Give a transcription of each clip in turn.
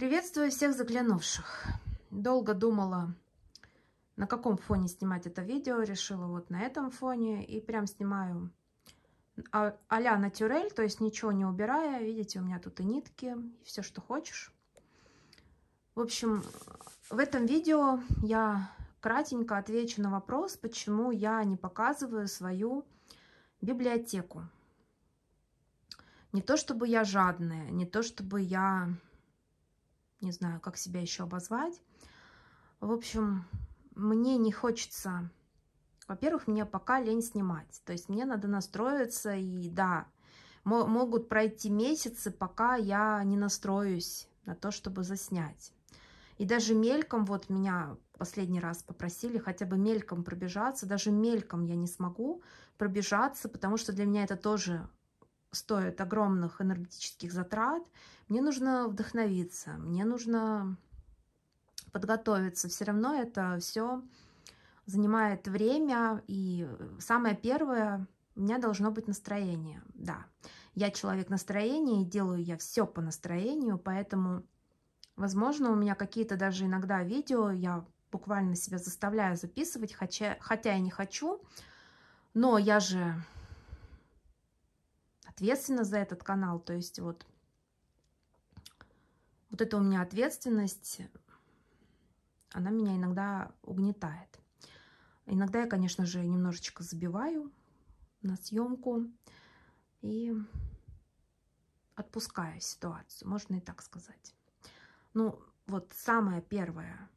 Приветствую всех заглянувших. Долго думала, на каком фоне снимать это видео. Решила вот на этом фоне. И прям снимаю а- а-ля натюрель, то есть ничего не убирая. Видите, у меня тут и нитки, и все, что хочешь. В общем, в этом видео я кратенько отвечу на вопрос, почему я не показываю свою библиотеку. Не то чтобы я жадная, не то чтобы я не знаю, как себя еще обозвать. В общем, мне не хочется... Во-первых, мне пока лень снимать. То есть мне надо настроиться, и да, могут пройти месяцы, пока я не настроюсь на то, чтобы заснять. И даже мельком, вот меня последний раз попросили хотя бы мельком пробежаться, даже мельком я не смогу пробежаться, потому что для меня это тоже стоит огромных энергетических затрат. Мне нужно вдохновиться, мне нужно подготовиться. Все равно это все занимает время. И самое первое, у меня должно быть настроение. Да, я человек настроения, и делаю я все по настроению, поэтому, возможно, у меня какие-то даже иногда видео я буквально себя заставляю записывать, хотя, хотя я не хочу, но я же ответственна за этот канал. То есть вот, вот это у меня ответственность, она меня иногда угнетает. Иногда я, конечно же, немножечко забиваю на съемку и отпускаю ситуацию, можно и так сказать. Ну, вот самая первая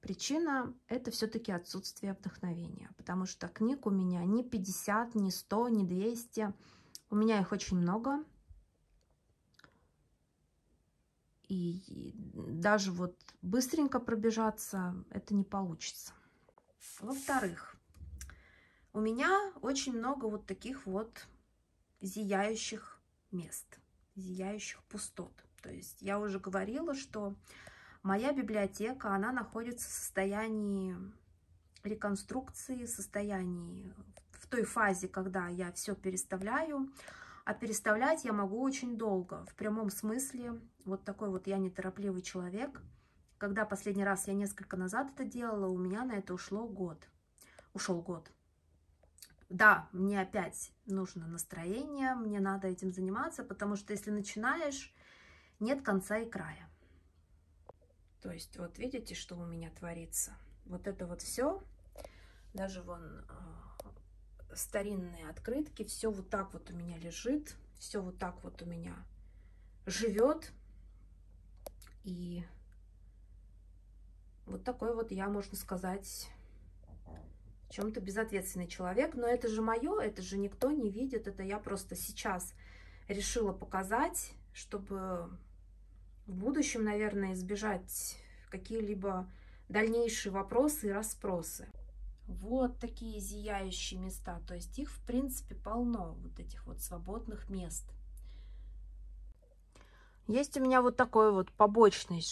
причина – это все-таки отсутствие вдохновения, потому что книг у меня не 50, не 100, не 200, у меня их очень много. И даже вот быстренько пробежаться это не получится. Во-вторых, у меня очень много вот таких вот зияющих мест, зияющих пустот. То есть я уже говорила, что моя библиотека, она находится в состоянии реконструкции, состоянии в той фазе, когда я все переставляю, а переставлять я могу очень долго. В прямом смысле, вот такой вот я неторопливый человек. Когда последний раз я несколько назад это делала, у меня на это ушло год. Ушел год. Да, мне опять нужно настроение, мне надо этим заниматься, потому что если начинаешь, нет конца и края. То есть вот видите, что у меня творится? Вот это вот все, даже вон а, старинные открытки. Все вот так вот у меня лежит. Все вот так вот у меня живет. И вот такой вот я, можно сказать, в чем-то безответственный человек. Но это же мое, это же никто не видит. Это я просто сейчас решила показать, чтобы в будущем, наверное, избежать какие-либо дальнейшие вопросы и расспросы. Вот такие зияющие места. То есть их, в принципе, полно, вот этих вот свободных мест. Есть у меня вот такой вот побочный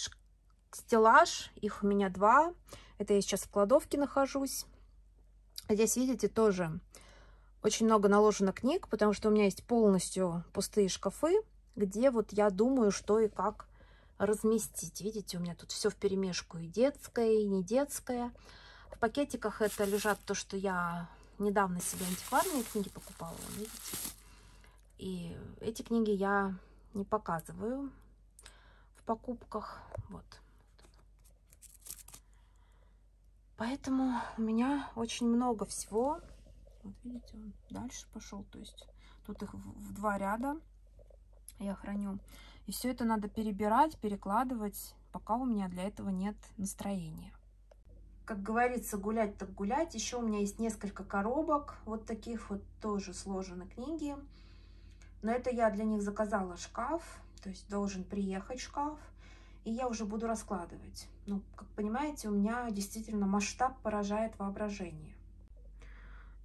стеллаж. Их у меня два. Это я сейчас в кладовке нахожусь. Здесь, видите, тоже очень много наложено книг, потому что у меня есть полностью пустые шкафы, где вот я думаю, что и как разместить. Видите, у меня тут все в перемешку и детское, и не детское. В пакетиках это лежат то, что я недавно себе антикварные книги покупала, видите? И эти книги я не показываю в покупках. Вот. Поэтому у меня очень много всего. Вот видите, он дальше пошел. То есть тут их в два ряда я храню. И все это надо перебирать, перекладывать, пока у меня для этого нет настроения как говорится, гулять так гулять. Еще у меня есть несколько коробок, вот таких вот тоже сложены книги. Но это я для них заказала шкаф, то есть должен приехать шкаф, и я уже буду раскладывать. Ну, как понимаете, у меня действительно масштаб поражает воображение.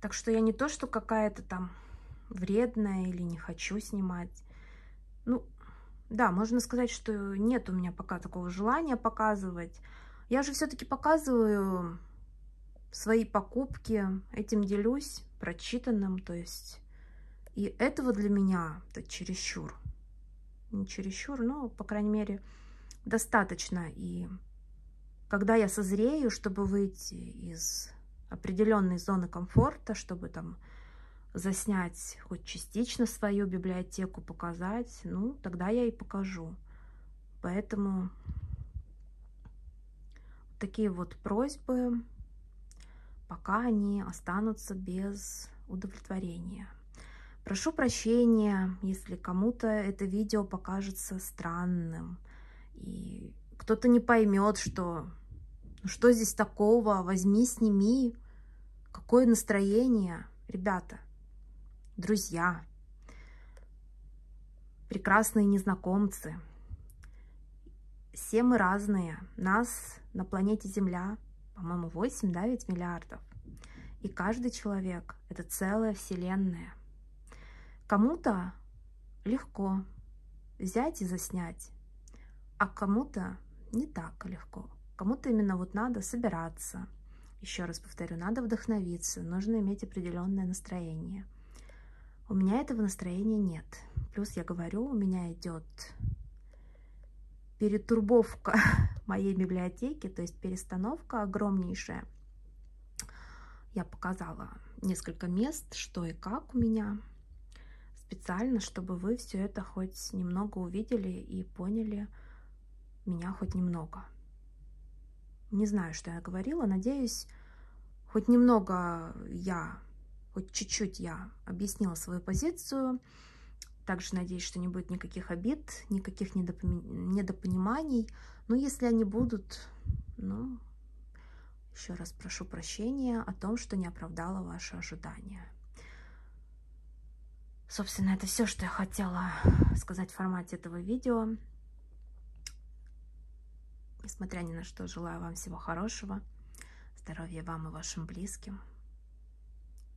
Так что я не то, что какая-то там вредная или не хочу снимать. Ну, да, можно сказать, что нет у меня пока такого желания показывать. Я же все-таки показываю свои покупки, этим делюсь, прочитанным, то есть... И этого для меня это чересчур. Не чересчур, но, по крайней мере, достаточно. И когда я созрею, чтобы выйти из определенной зоны комфорта, чтобы там заснять хоть частично свою библиотеку, показать, ну, тогда я и покажу. Поэтому такие вот просьбы, пока они останутся без удовлетворения. Прошу прощения, если кому-то это видео покажется странным, и кто-то не поймет, что ну что здесь такого, возьми, сними, какое настроение, ребята, друзья, прекрасные незнакомцы, все мы разные, нас на планете Земля, по-моему, 8, да, ведь миллиардов, и каждый человек — это целая вселенная, Кому-то легко взять и заснять, а кому-то не так легко. Кому-то именно вот надо собираться. Еще раз повторю, надо вдохновиться, нужно иметь определенное настроение. У меня этого настроения нет. Плюс я говорю, у меня идет перетурбовка моей библиотеки, то есть перестановка огромнейшая. Я показала несколько мест, что и как у меня специально, чтобы вы все это хоть немного увидели и поняли меня хоть немного. Не знаю, что я говорила, надеюсь, хоть немного я, хоть чуть-чуть я объяснила свою позицию. Также надеюсь, что не будет никаких обид, никаких недопониманий. Но если они будут, ну, еще раз прошу прощения о том, что не оправдала ваши ожидания. Собственно, это все, что я хотела сказать в формате этого видео. Несмотря ни на что, желаю вам всего хорошего, здоровья вам и вашим близким.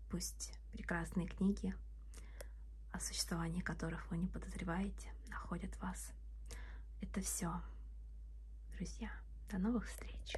Пусть прекрасные книги, о существовании которых вы не подозреваете, находят вас. Это все, друзья. До новых встреч!